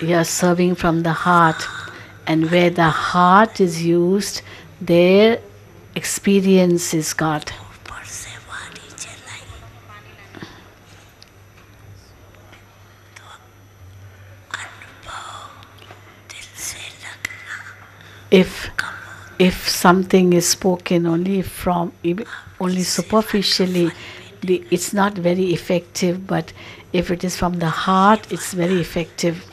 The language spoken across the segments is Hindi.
You are serving from the heart, and where the heart is used, their experience is God. If if something is spoken only from only superficially, the, it's not very effective. But if it is from the heart, it's very effective.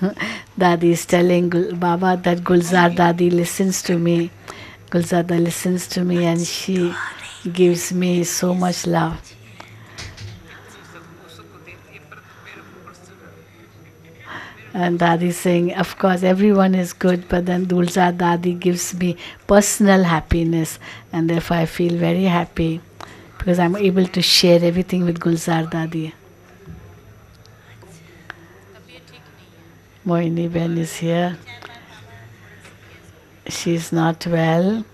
Dadi is telling Baba that Gulzar Dadi listens to me. Gulzar Dadi listens to me and she gives me so much love. And Dadi saying, of course, everyone is good, but then Dulzar Dadi gives me personal happiness, and therefore I feel very happy because I'm able to share everything with Gulzar Dadi. Moini Ben is here. She's not well.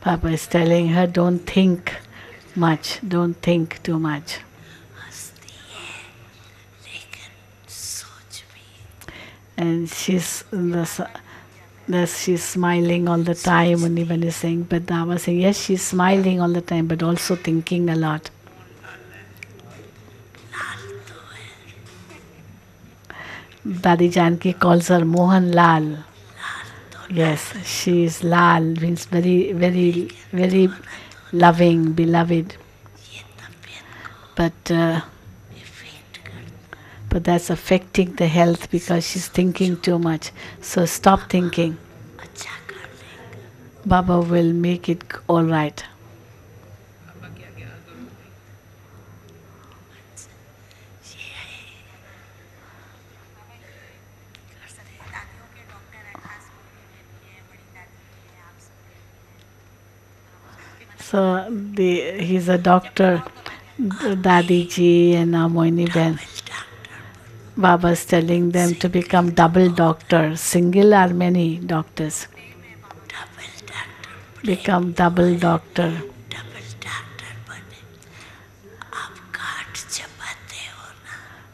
Papa is telling her, don't think much, don't think too much. And she's the, the, she's smiling all the time, and even is saying, but Dava saying, yes, she's smiling all the time, but also thinking a lot. Dadi Janki calls her Mohan Lal. Yes, she is Lal, means very, very, very loving, beloved. But uh, but that's affecting the health because she's thinking too much. So stop thinking. Baba will make it all right. So the, he's a doctor, Dadi ji and now Moini Ben. Baba's telling them to become double doctor. Single are many doctors. Become double doctor. हो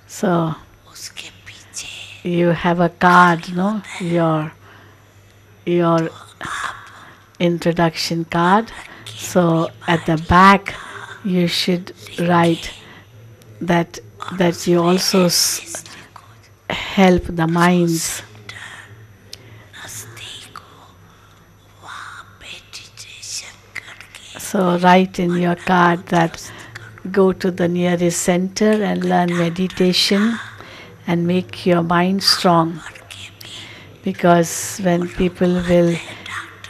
So you have a card, no? Your your introduction card. So at the back, you should write that that you also help the minds. So write in your card that go to the nearest center and learn meditation and make your mind strong because when people will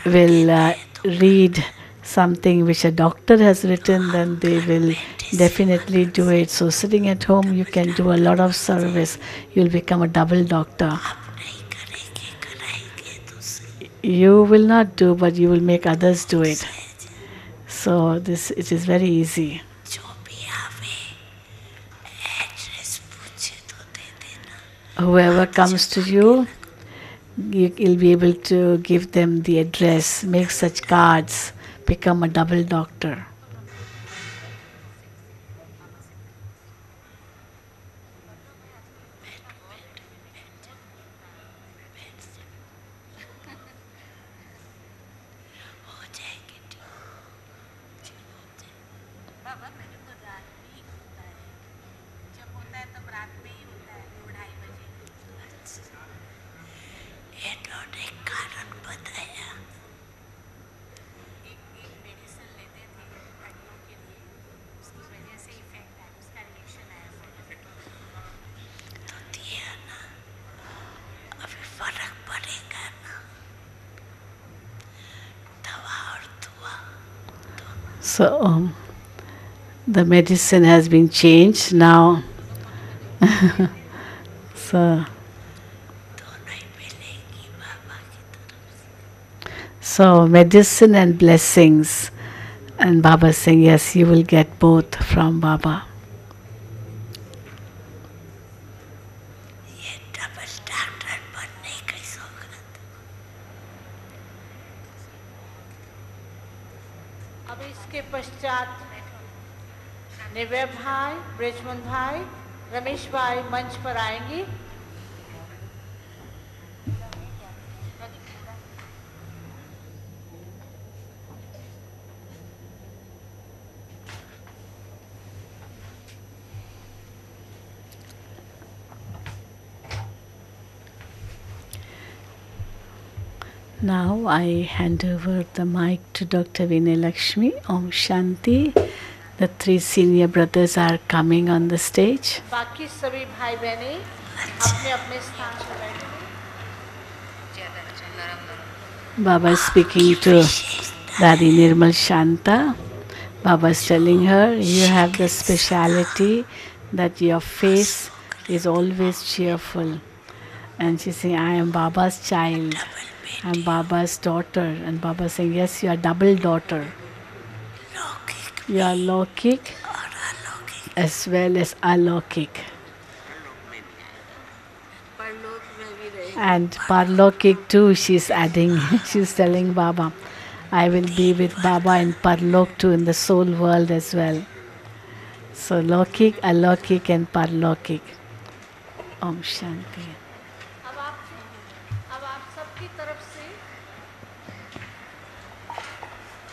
will uh, read something which a doctor has written, then they will definitely do it. So, sitting at home, you can do a lot of service. You'll become a double doctor. You will not do, but you will make others do it. So, this it is very easy. Whoever comes to you, you'll be able to give them the address, make such cards become a double doctor. So um, the medicine has been changed now. so. So medicine and blessings. And Baba saying, yes, you will get both from Baba. निवय भाई ब्रिजमन भाई रमेश भाई मंच पर आएँगी Now I hand over the mic to Dr. Vinay Lakshmi. Om Shanti. The three senior brothers are coming on the stage. बाकी सभी भाई बहनें अपने अपने स्थान पर बैठे Baba is speaking to Dadi Nirmal Shanta. Baba is telling her, You have the speciality that your face is always cheerful. And she's saying, I am Baba's child. I'm Baba's daughter. And Baba is saying, Yes, you are double daughter. लौकिक You are Lokik और अलौकिक as well as Alokik. And Parlokik too, she's adding, she's telling Baba, I will be with Baba in Parlok too, in the soul world as well. So Lokik, Alokik, and Parlokik. Om Shanti. अब आप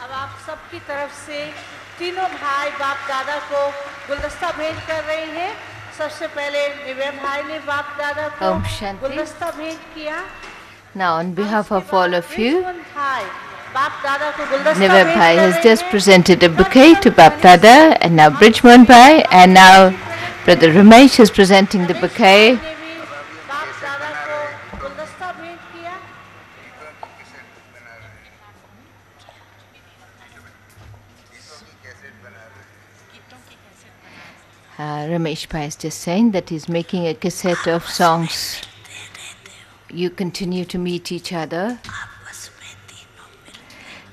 अब आप सबकी तरफ से अब आप सबकी तरफ से तीनों भाई बाप दादा को गुलदस्ता भेंट कर रहे हैं सबसे पहले निवय भाई ने बाप दादा को ओम शांति। गुलदस्ता भेंट किया Now, on behalf of all of you, Rizwan भाई बाप दादा को गुलदस्ता Nivek भेंट Bhai कर has रहे just हैं। presented a bouquet to Bap Dada, and now Bridgman Bhai, and now Brother Ramesh is presenting the bouquet. uh, Ramesh Pai is just saying that he's making a cassette of songs. You continue to meet each other.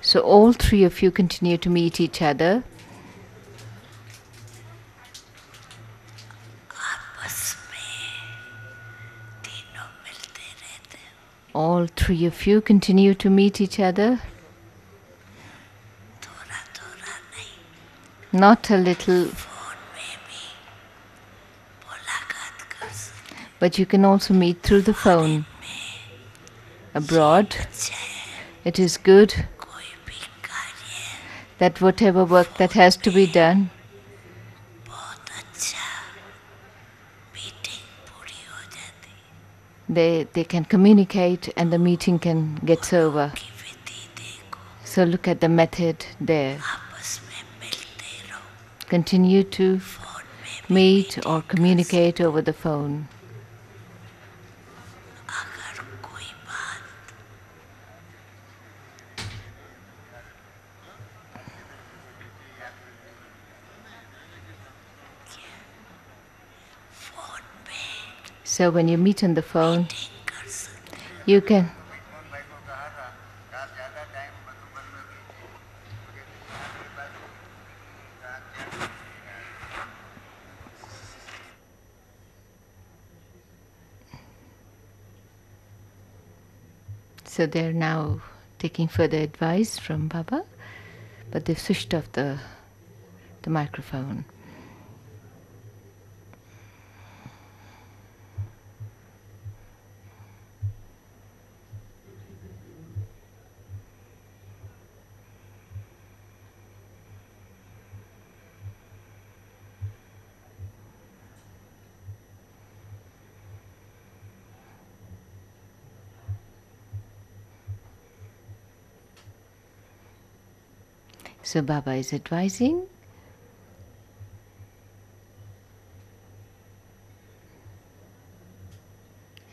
So all three of you continue to meet each other. All three of you continue to meet each other. Not a little but you can also meet through the phone. Abroad, it is good that whatever work that has to be done, they, they can communicate and the meeting can get over. So look at the method there. Continue to meet or communicate over the phone. So when you meet on the phone, you can. So they're now taking further advice from Baba, but they've switched off the, the microphone. So Baba is advising.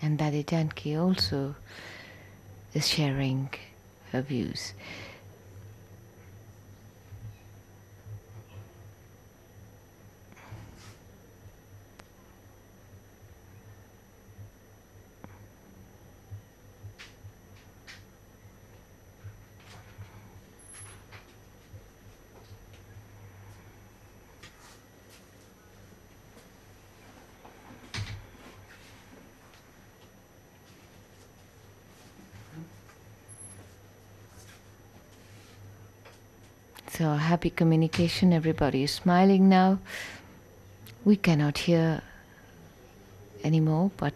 And Dadi Janki also is sharing her views. So happy communication, everybody is smiling now. We cannot hear anymore, but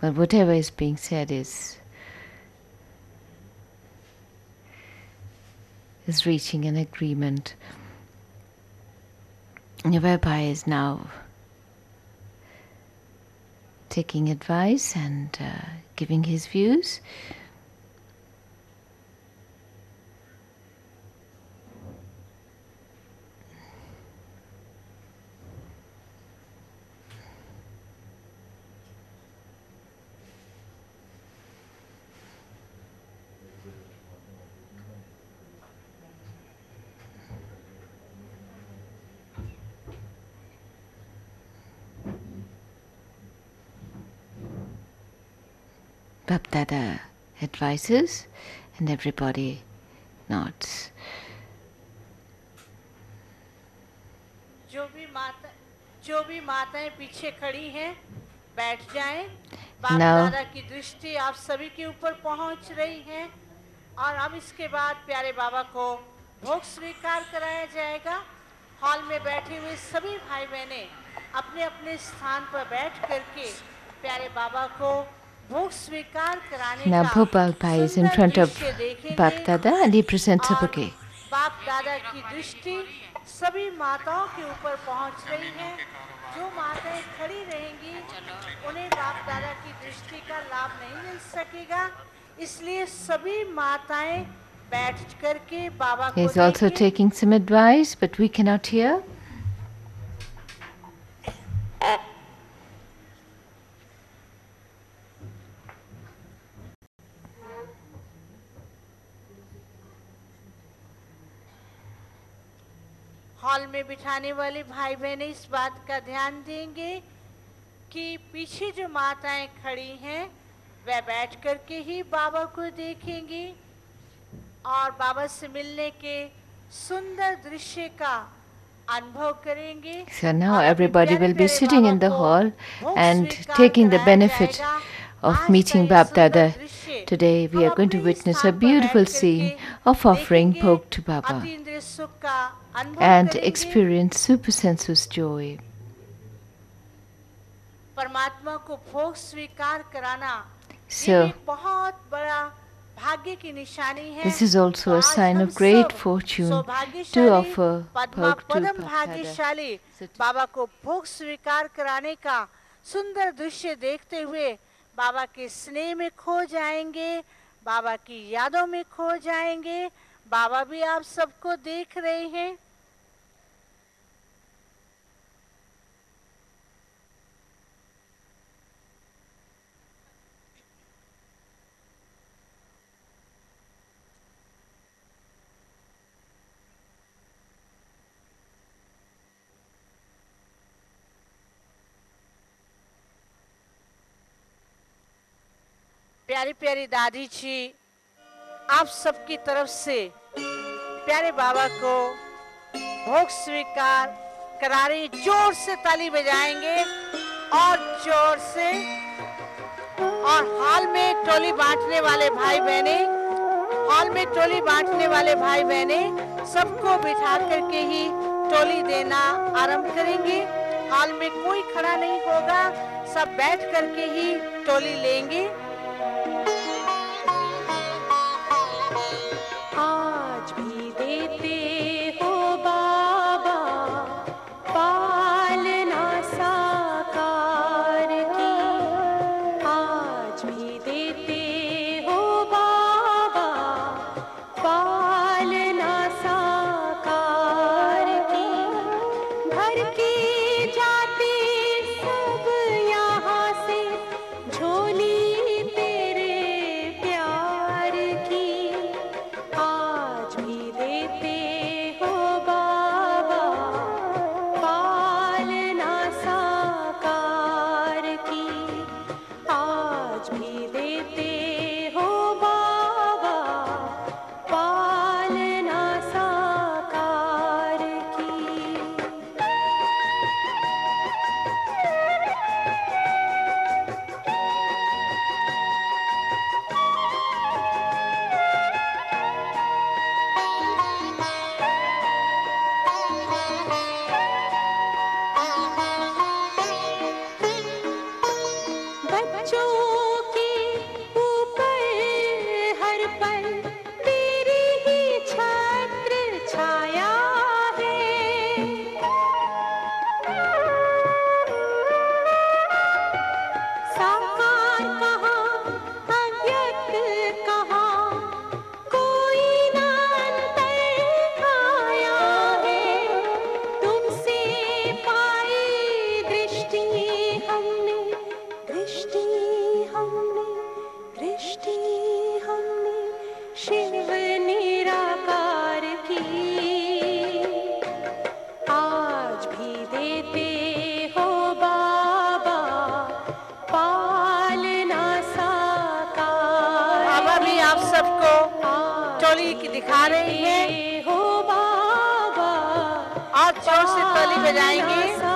but whatever is being said is is reaching an agreement whereby is now taking advice and uh, giving his views. Bapdada advises and everybody nods. जो भी माता जो भी माताएँ पीछे खड़ी हैं बैठ जाएँ। बाप Now- दादा की दृष्टि आप सभी के ऊपर पहुँच रही है और अब इसके बाद प्यारे बाबा को भोग स्वीकार कराया जाएगा। हॉल में बैठे हुए सभी भाई बहनें अपने अपने स्थान पर बैठ करके प्यारे बाबा को Now Bhopal Bhai is in front of दृश्य देखेंगे। Bapdada and he presents a bouquet. बाप दादा की दृष्टि सभी माताओं के ऊपर पहुँच रही है जो माताएँ खड़ी रहेंगी उन्हें बाप दादा की दृष्टि का लाभ नहीं मिल सकेगा इसलिए सभी माताएँ बैठ करके Baba He is also taking some advice, but we cannot hear. Hall में बिठाने वाले भाई बहन इस बात का ध्यान देंगे कि पीछे जो माताएँ खड़ी हैं वह बैठ करके ही बाबा को देखेंगी और बाबा से मिलने के सुंदर दृश्य का So now everybody will be sitting in the hall and taking the benefit of meeting सुंदर Dada. Today we are going to witness a beautiful scene of offering Bhog to Baba अतीन्द्रिय सुख का अनुभव and करेंगे। experience super sensuous joy. परमात्मा को भोग स्वीकार कराना So, ये भी बहुत बड़ा भाग्य की निशानी है This is also तो a आज sign हम of great सब fortune सौभाग्यशाली, to offer पद्मा भोग to पदम Bapdada. भाग्यशाली बाबा को भोग स्वीकार कराने का सुंदर दृश्य देखते हुए बाबा के स्नेह में खो जाएंगे बाबा की यादों में खो जाएंगे बाबा भी आप सबको देख रहे हैं प्यारी प्यारी दादी जी, आप सबकी तरफ़ से प्यारे बाबा को भोग स्वीकार करा रही ज़ोर से ताली बजाएँगे और ज़ोर से और हॉल में टोली बांटने वाले भाई बहने हॉल में टोली बांटने वाले भाई बहने सबको बिठा करके ही टोली देना आरंभ करेंगे। हॉल में कोई खड़ा नहीं होगा, सब बैठ करके ही टोली लेंगे। आज भी देते टोली की दिखा रही है। हो बाबा। आप ज़ोर से ताली बजाएँगे।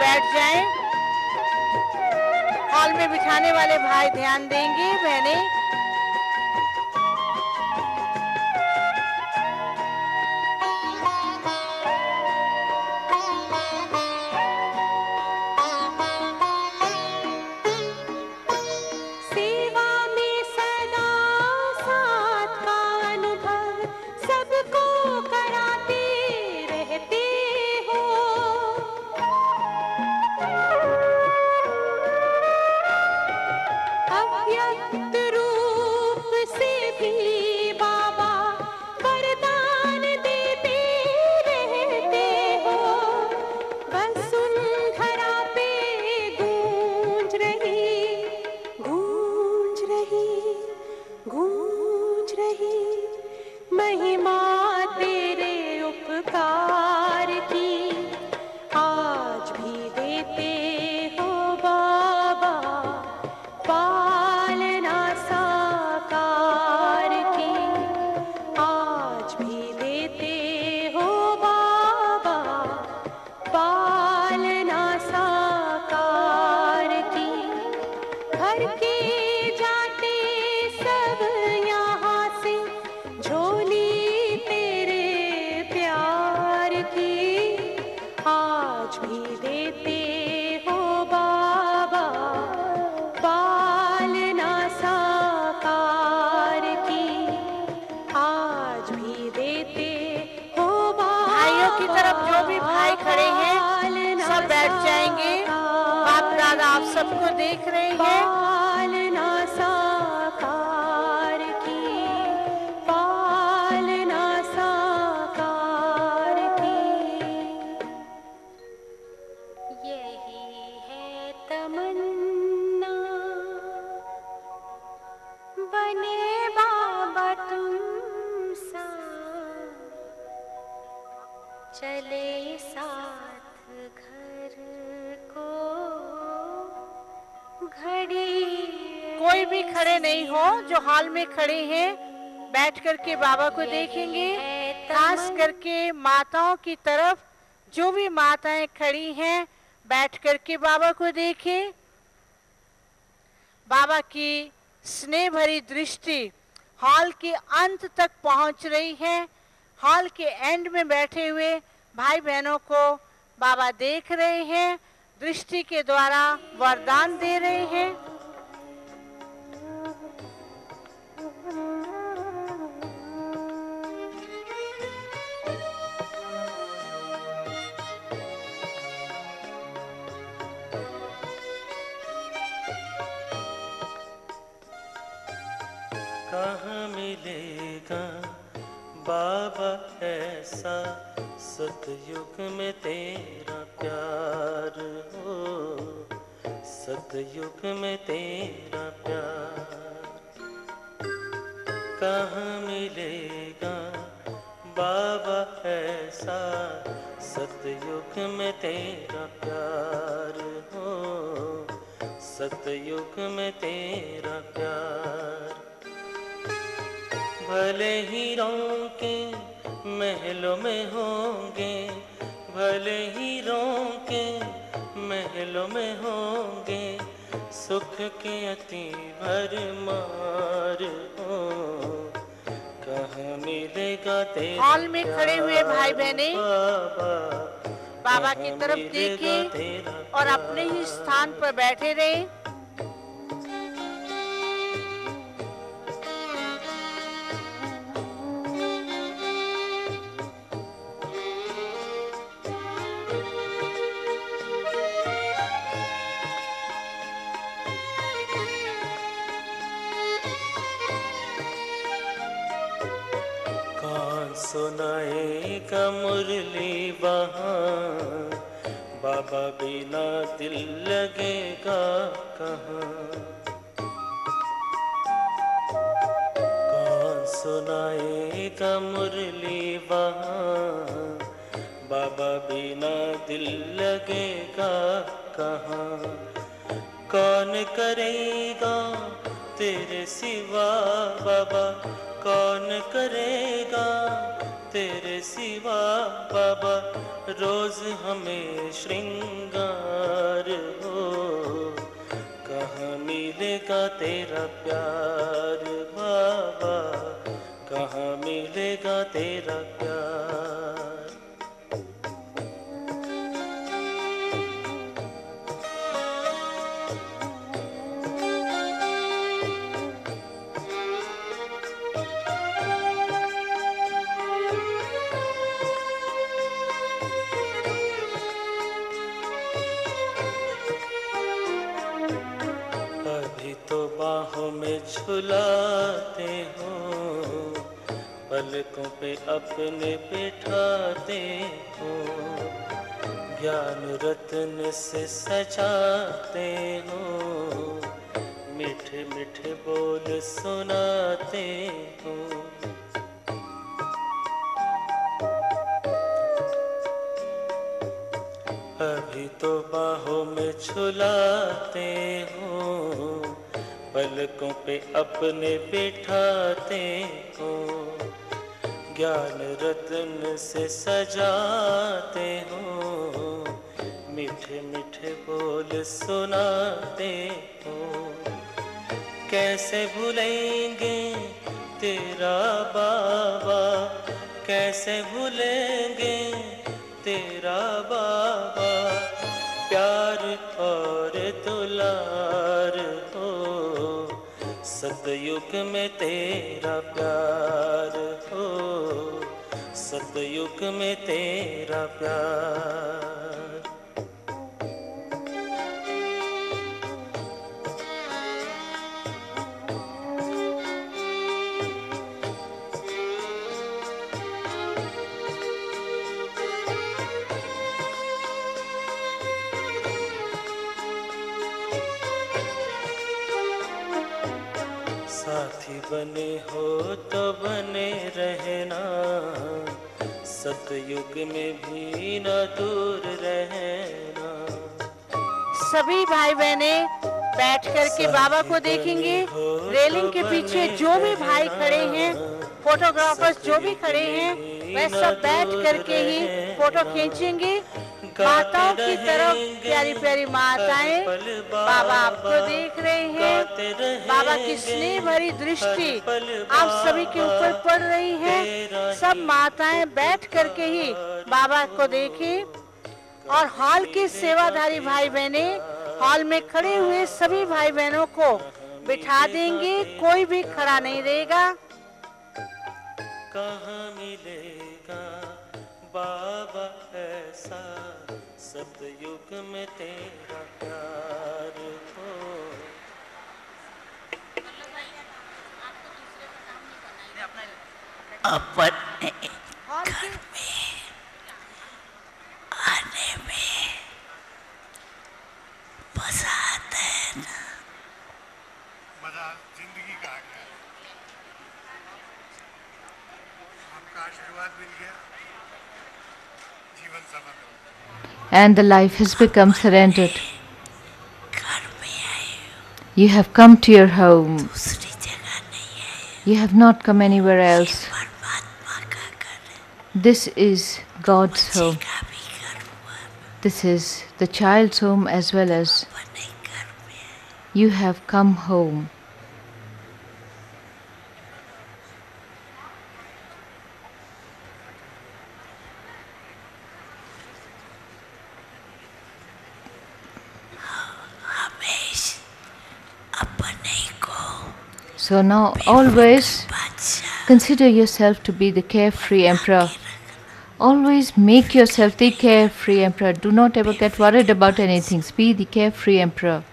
बैठ जाएँ। हॉल में बिठाने वाले भाई ध्यान देंगे बहने। बैठ जाएँगे। बाप दादा आप सबको देख रहे हैं। जो हॉल में खड़े हैं बैठ करके बाबा को देखेंगे। खास करके माताओं की तरफ़ जो भी माताएँ खड़ी हैं बैठ करके बाबा को देखें। बाबा की स्नेह भरी दृष्टि हॉल के अंत तक पहुँच रही है। हॉल के एंड में बैठे हुए भाई बहनों को बाबा देख रहे हैं दृष्टि के द्वारा वरदान दे रहे हैं। मिलेगा। बाबा, ऐसा सतयुग में तेरा प्यार हो। सतयुग में तेरा प्यार कहाँ मिलेगा? बाबा, ऐसा सतयुग में तेरा प्यार हो। सतयुग में तेरा प्यार भले हीरों के महलों में होंगे भले हीरों के महलों में होंगे सुख के अति भरमार हो। कहाँ मिलेगा तेरा हॉल में खड़े हुए भाई बहने बाबा? की तरफ़ देखें और अपने ही स्थान पर बैठे रहे। करेगा? तेरे सिवा बाबा कौन करेगा? तेरे सिवा बाबा रोज हमें श्रृंगार हो। कहाँ मिलेगा तेरा प्यार बाबा? कहाँ मिलेगा तेरा प्यार? अपने बिठाते हो, ज्ञान रत्न से सजाते हो, मीठे मीठे बोल सुनाते हो। अभी तो बाहों में छुलाते हो, पलकों पे अपने बिठाते हो। ज्ञान रत्न से सजाते हो। मीठे मीठे बोल सुनाते हो। कैसे भूलेंगे तेरा बाबा? कैसे भूलेंगे तेरा बाबा? प्यार और हो सतयुग में तेरा प्यार हो सतयुग में तेरा प्यार। साथी बने हो तो बने रहना। सतयुग में भी न दूर रहना। सभी भाई बहने बैठ करके बाबा को देखेंगे। रेलिंग के पीछे जो भी भाई खड़े हैं फोटोग्राफर्स जो भी खड़े हैं वह सब बैठ करके ही फ़ोटो खींचेंगे। माताओं की तरफ़ प्यारी प्यारी माताएँ बाबा आपको देख रहे हैं बाबा की स्नेह भरी दृष्टि आप सभी के ऊपर पड़ रही है। सब माताएँ बैठ करके ही बाबा को देखें। और हॉल के सेवाधारी भाई बहने हॉल में खड़े हुए सभी भाई बहनों को बिठा देंगे कोई भी खड़ा नहीं रहेगा। कहाँ मिलेगा? बाबा ऐसा सतयुग में तेरा प्यार हो। अपने हॉल के आने में मज़ा आता है ना? मज़ा ज़िंदगी का आ गया। आशीर्वाद मिल गया। and the life has become surrendered. You have come to your home. You have not come anywhere else. This is God's home. This is the child's home as well as you have come home. So now always consider yourself to be the carefree emperor. Always make yourself the carefree emperor. Do not ever get worried about anything. Be the carefree emperor.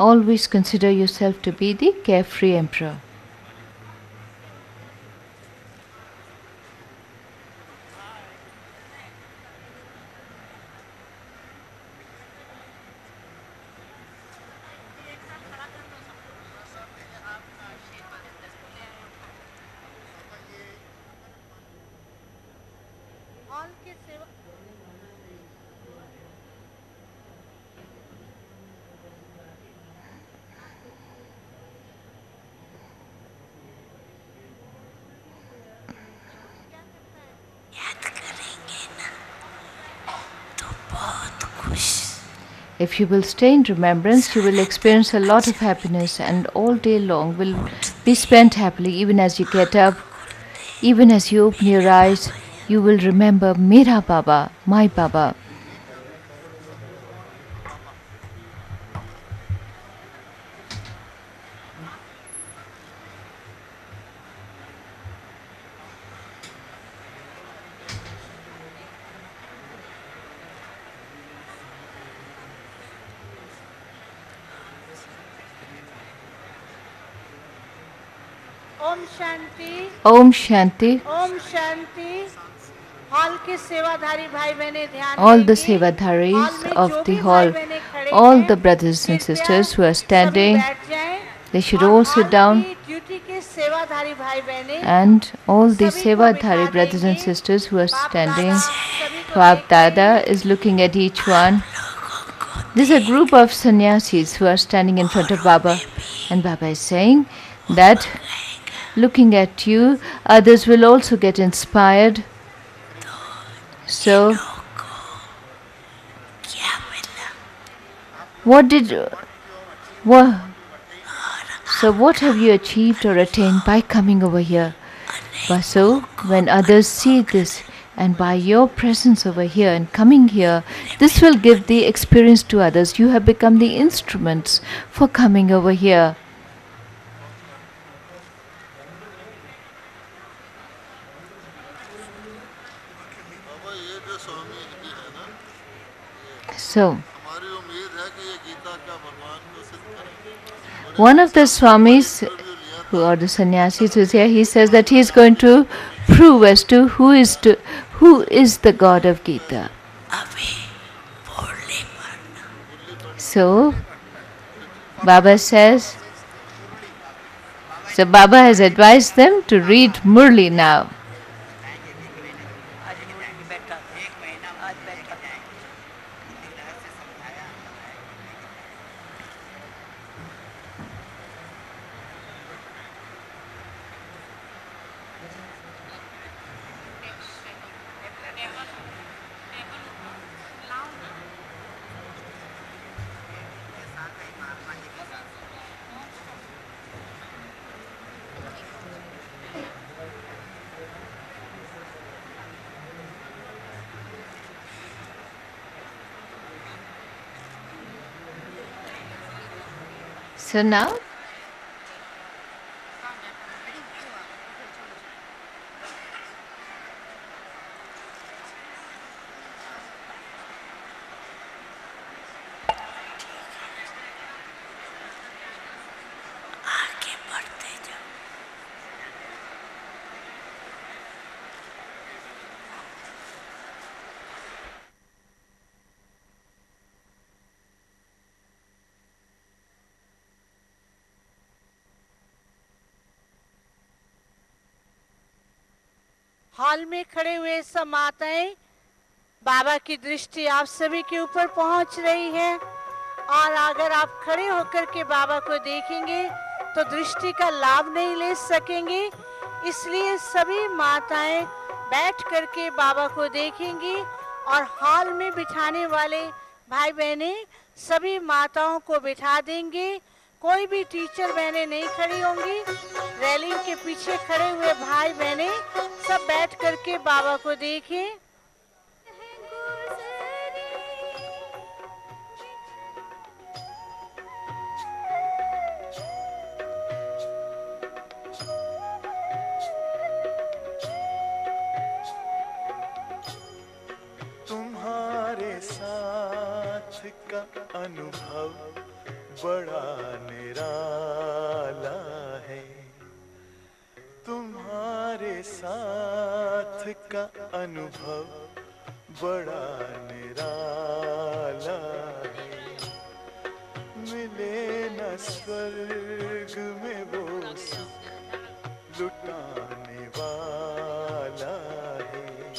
Always consider yourself to be the carefree emperor. If you will stay in remembrance, you will experience a lot of happiness, and all day long will be spent happily. Even as you get up, even as you open your eyes, you will remember Mera Baba, my Baba. Om Shanti Om Shanti. Om Shanti hall के सेवाधारी भाई बहने ध्यान All the देंगे। Sevadharis हॉल में of जो the भी hall, भाई-बहनें खड़े all हैं, the brothers and कृपया sisters who are सभी standing, बैठ जाएं। they should और all sit हॉल down. की ड्यूटी के सेवाधारी भाई बहनें And all the सभी को Sevadhari बिठा brothers and देंगे। sisters who are बाप standing, दादा सभी को Bab देख रहे Dada हैं। is looking at each one. There's a group of sannyasis who are standing in front of Baba, and Baba is saying that looking at you, others will also get inspired. So, what did. What, so, what have you achieved or attained by coming over here? But so, when others see this, and by your presence over here and coming here, this will give the experience to others. You have become the instruments for coming over here. So, one of the Swamis who are the sannyasis who's here, he says that he is going to prove as to who is to who is the God of Gita. So Baba says so Baba has advised them to read Murli now. So now, hall में खड़े हुए सब माताएँ बाबा की दृष्टि आप सभी के ऊपर पहुँच रही है। और अगर आप खड़े होकर के बाबा को देखेंगे तो दृष्टि का लाभ नहीं ले सकेंगे। इसलिए सभी माताएँ बैठ करके बाबा को देखेंगी। और हॉल में बिठाने वाले भाई बहने सभी माताओं को बिठा देंगे। कोई भी टीचर बहनें नहीं खड़ी होंगी। रैलिंग के पीछे खड़े हुए भाई बहने सब बैठ करके बाबा को देखें तुम्हारे साथ का अनुभव बड़ा निराला का अनुभव बड़ा निराला है। मिले न स्वर्ग में वो सुख लुटाने वाला है।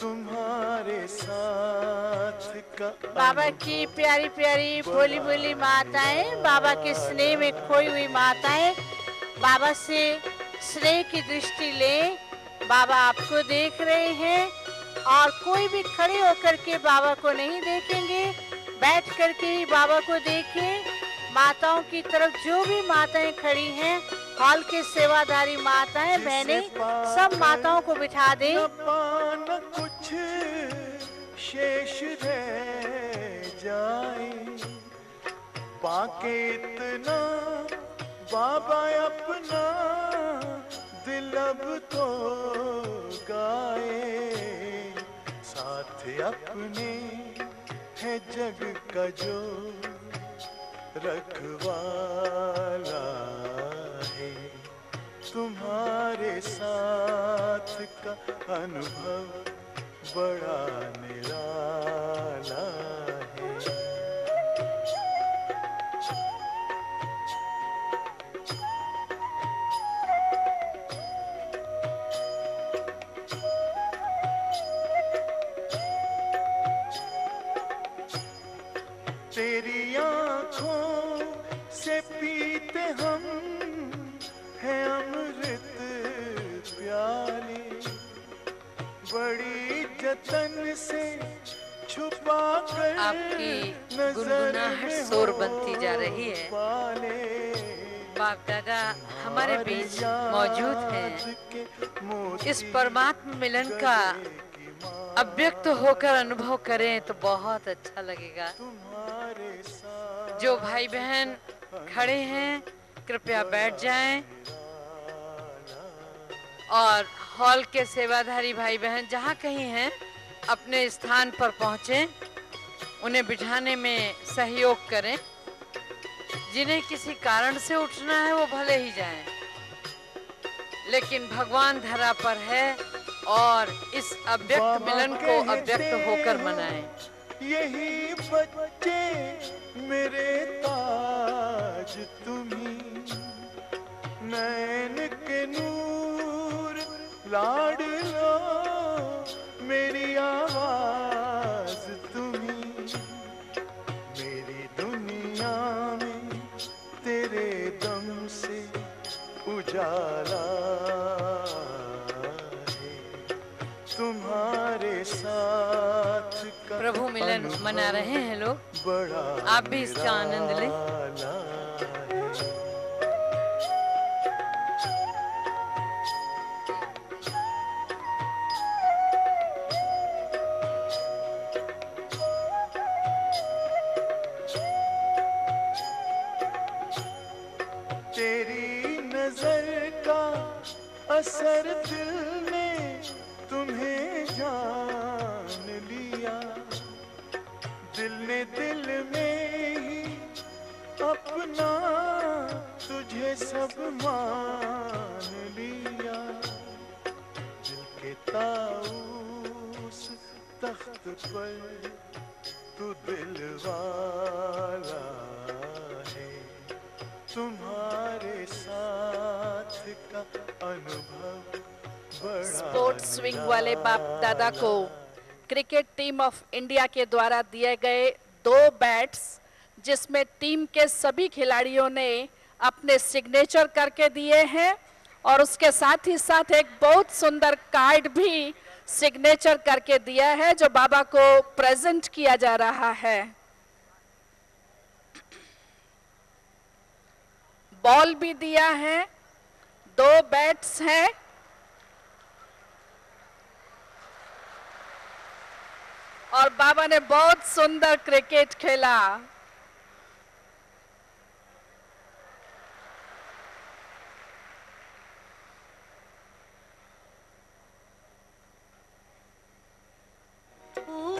तुम्हारे साथ का बाबा की प्यारी प्यारी भोली भोली माताएँ, बाबा के स्नेह में खोई हुई माताएँ, बाबा से स्नेह की दृष्टि लें बाबा आपको देख रहे हैं और कोई भी खड़े होकर के बाबा को नहीं देखेंगे। बैठ करके ही बाबा को देखें। माताओं की तरफ़ जो भी माताएँ खड़ी हैं हॉल के सेवादारी माताएँ बहनें सब माताओं को बिठा दें। कुछ शेष रह जाए। बाकी इतना बाबा अपना अब तो गाए साथ अपने है जग का जो रखवाला है। तुम्हारे साथ का अनुभव बड़ा निराला हमारे बीच मौजूद हैं। इस परमात्मा मिलन का अव्यक्त होकर अनुभव करें तो बहुत अच्छा लगेगा। जो भाई बहन खड़े हैं कृपया बैठ जाएँ। और हॉल के सेवाधारी भाई बहन जहाँ कहीं हैं अपने स्थान पर पहुँचें। उन्हें बिठाने में सहयोग करें। जिन्हें किसी कारण से उठना है वो भले ही जाएँ। लेकिन भगवान धरा पर है और इस अव्यक्त मिलन को अव्यक्त होकर मनाएँ। यही बच्चे मेरे ताज तुम्ही। नैन के नूर लाड लो मेरी आवाज़। उजाला है। तुम्हारे साथ प्रभु मिलन मना रहे हैं लोग। बड़ा आप भी इसका आनंद लें। वाले बाप दादा को क्रिकेट टीम ऑफ़ इंडिया के द्वारा दिए गए दो बैट्स, जिसमें टीम के सभी खिलाड़ियों ने अपने सिग्नेचर करके दिए हैं और उसके साथ ही साथ एक बहुत सुंदर कार्ड भी सिग्नेचर करके दिया है, जो बाबा को प्रेजेंट किया जा रहा है। बॉल भी दिया है, दो बैट्स हैं। और बाबा ने बहुत सुंदर क्रिकेट खेला। Oh,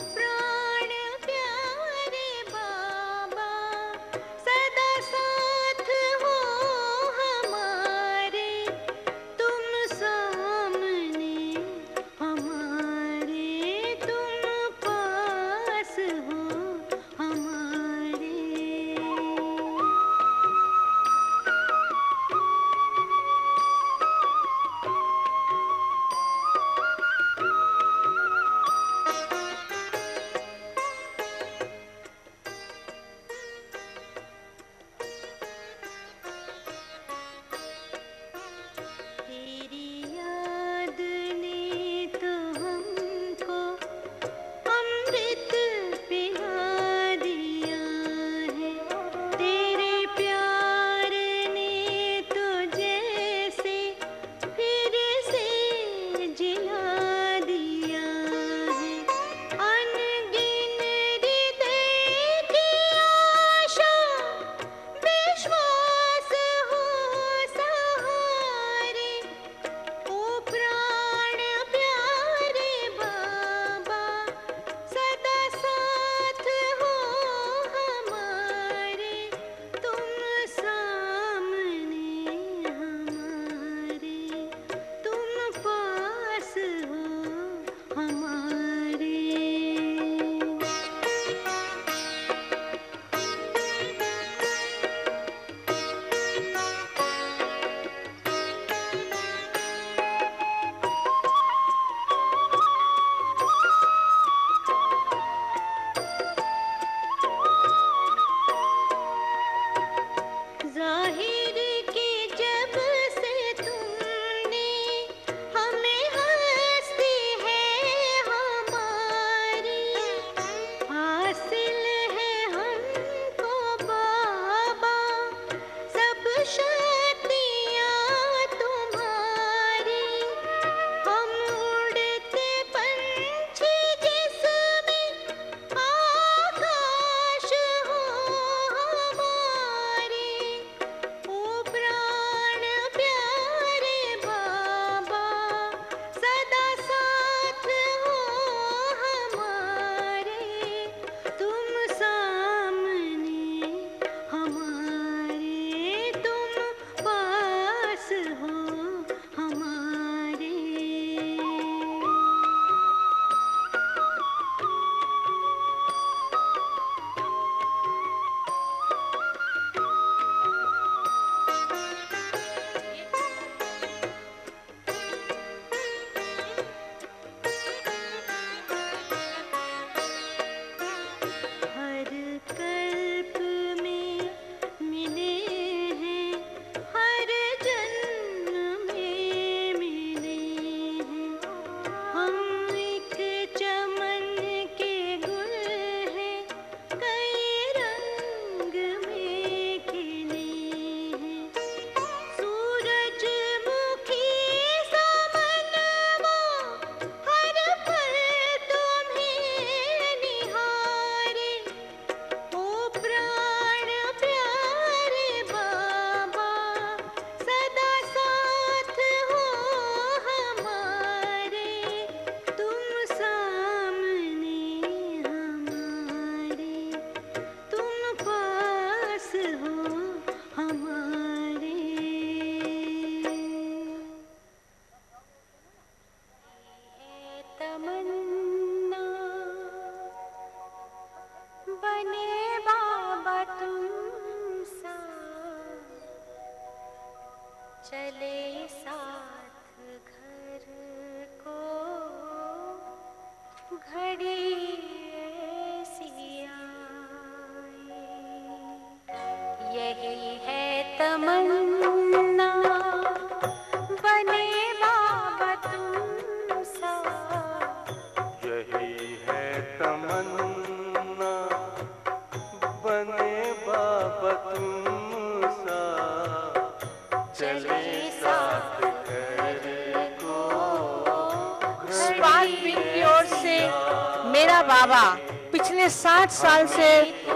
पिछले 60 साल से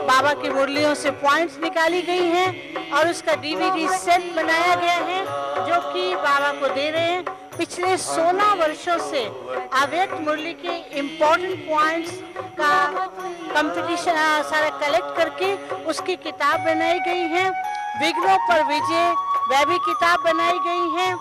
बाबा की मुरलियों से पॉइंट्स निकाली गई हैं और उसका डीवीडी सेट बनाया गया है, जो कि बाबा को दे रहे हैं। पिछले 16 वर्षों से अव्यक्त मुरली के इम्पोर्टेंट पॉइंट्स का कंपटीशन सारा कलेक्ट करके उसकी किताब बनाई गई है। विघ्नों पर विजय, वह भी किताब बनाई गई है।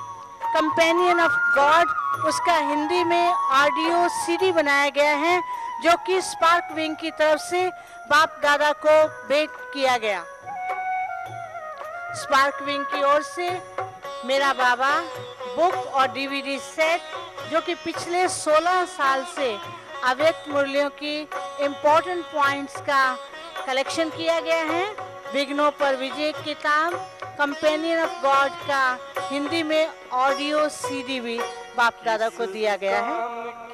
कंपेनियन ऑफ़ गॉड उसका हिंदी में ऑडियो सीडी बनाया गया है। जो कि स्पार्क विंग की तरफ़ से बाप दादा को भेंट किया गया। स्पार्क विंग की ओर से मेरा बाबा बुक और डीवीडी सेट जो कि पिछले 16 साल से अव्यक्त मूल्यों की इम्पोर्टेंट पॉइंट्स का कलेक्शन किया गया है। विघ्नों पर विजय किताब कंपेनियन ऑफ़ गॉड का हिंदी में ऑडियो सीडी भी बाप दादा को दिया गया है।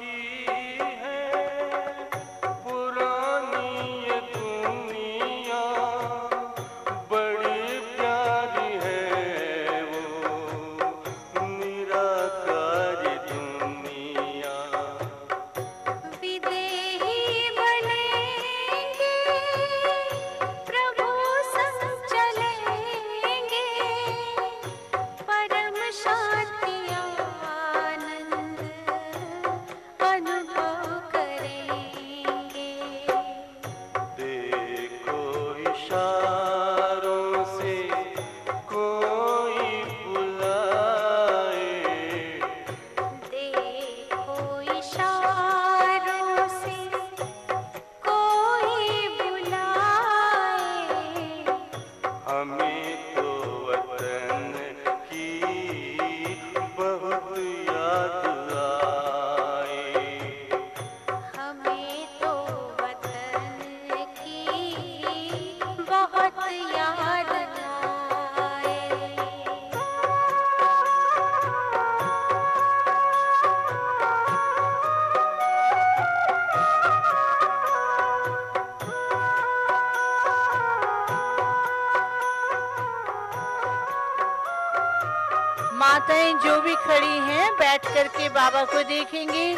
देखेंगी।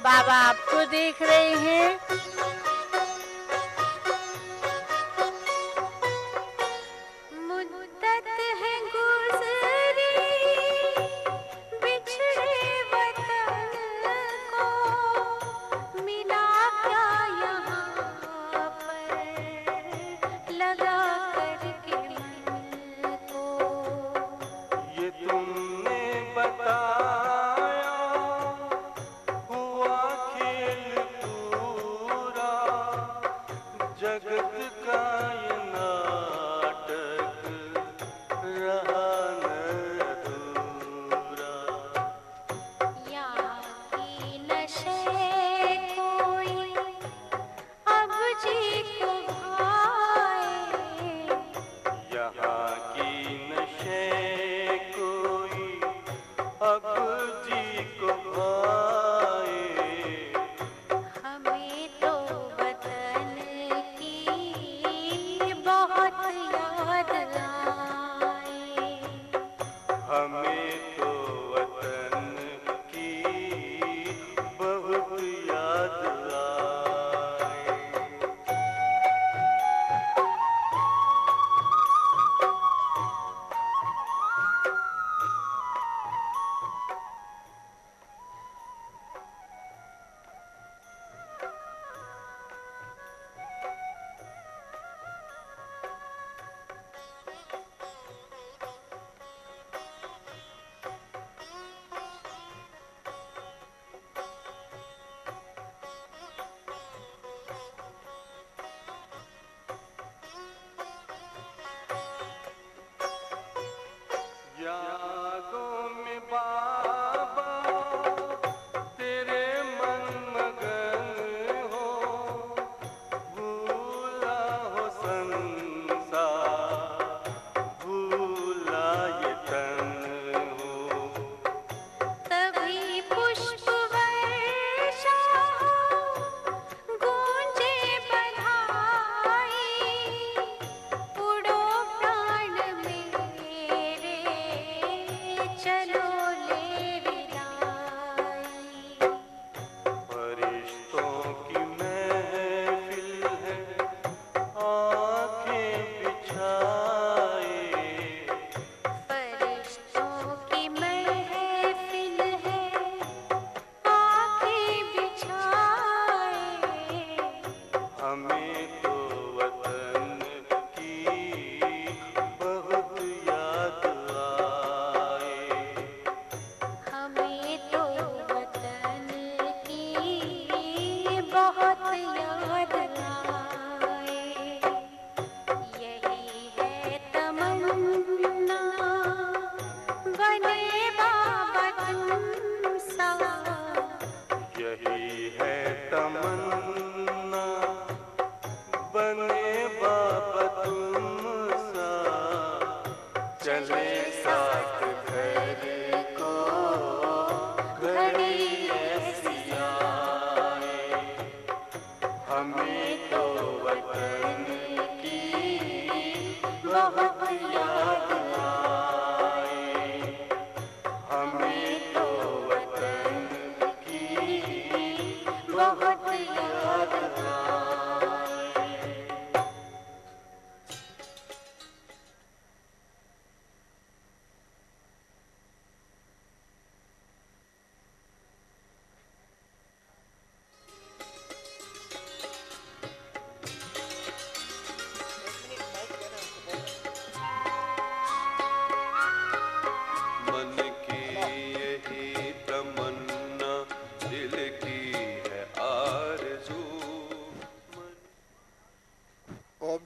बाबा आपको देख रहे हैं।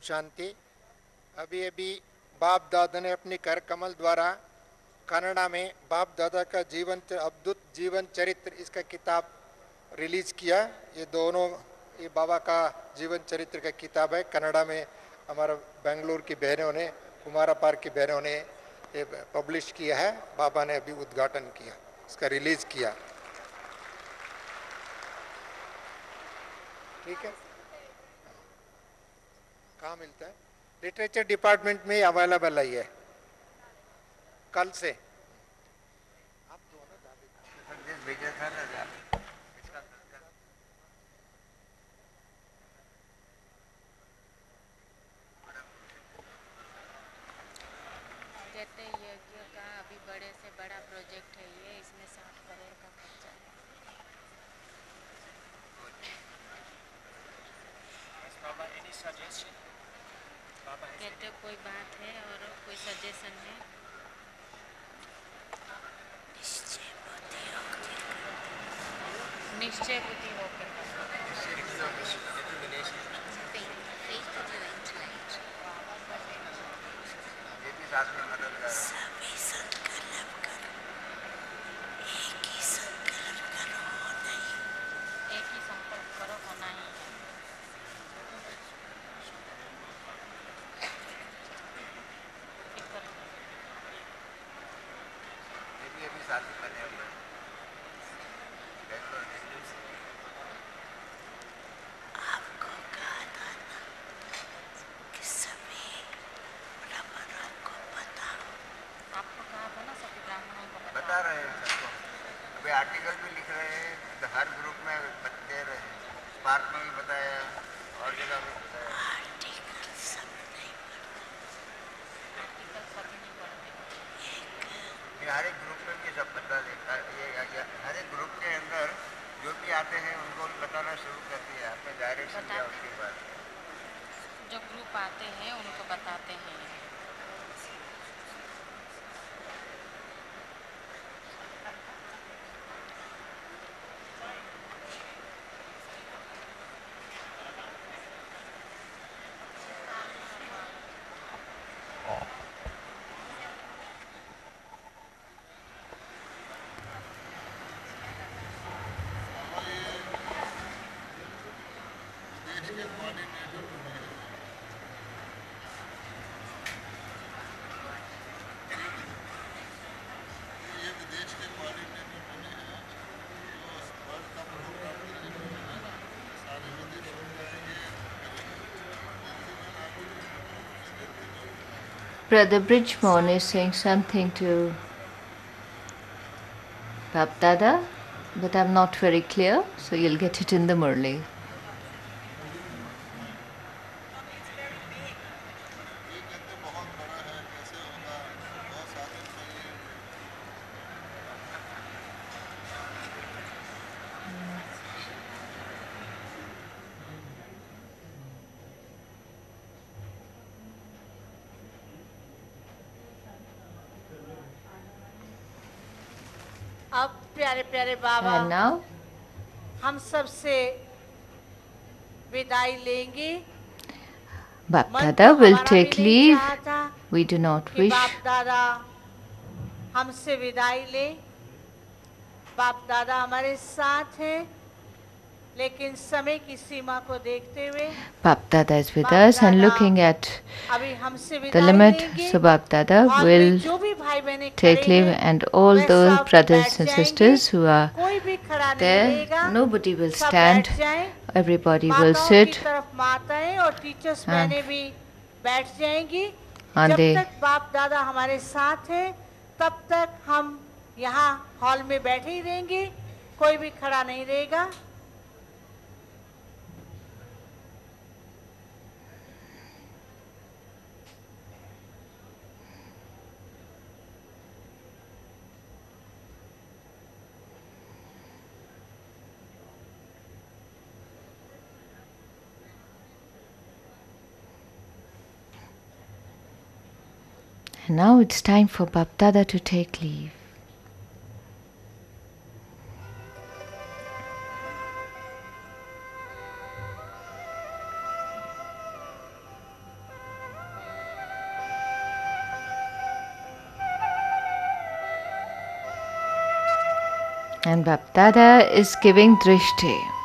शांति। अभी अभी बाप दादा ने अपनी कर कमल द्वारा कनाडा में बाप दादा का जीवन अद्भुत जीवन चरित्र इसका किताब रिलीज़ किया। ये दोनों, ये बाबा का जीवन चरित्र का किताब है। कनाडा में हमारा बेंगलुरु की बहनों ने, कुमारा पार्क की बहनों ने ये पब्लिश किया है। बाबा ने अभी उद्घाटन किया, इसका रिलीज़ किया। ठीक है? कहाँ मिलता है? लिटरेचर डिपार्टमेंट में अवेलेबल है ये। कल से। आप था ना कहते हैं यज्ञ का अभी बड़े से बड़ा प्रोजेक्ट है ये इसमें साठ करोड़ का खर्चा है कहते कोई बात है और कोई सजेशन है? निश्चय बुद्धि होकर ये देश के कोऑर्डिनेटर बने हैं ये विदेश के कोऑर्डिनेटर बने हैं जो वर्ल्ड का प्रोग्राम करेंगे सारे विदेशों में जाएंगे Brother Bridgemore is saying something to Bab Dada, but I'm not very clear, so you'll get it in the Murli. Baba And now, हम सबसे विदाई लेंगे Bab मन Dada तो will हमारा भी take नहीं leave. चाहता We do not कि wish. बाप दादा हमसे विदाई ले बाप दादा हमारे साथ हैं लेकिन समय की सीमा को देखते हुए Bap Dada is with us and looking at the limit, so Bap Dada will जो भी भाई बहनें take leave and all way those brothers and sisters who are कोई भी खड़ा नहीं there, nobody will stand, everybody will sit. and बैठ जाएँगी जब तक बाप दादा हमारे साथ हैं तब तक हम यहाँ हॉल में बैठे ही रहेंगे कोई भी खड़ा नहीं रहेगा And now it's time for Bap Dada to take leave. And Bap Dada is giving drishti.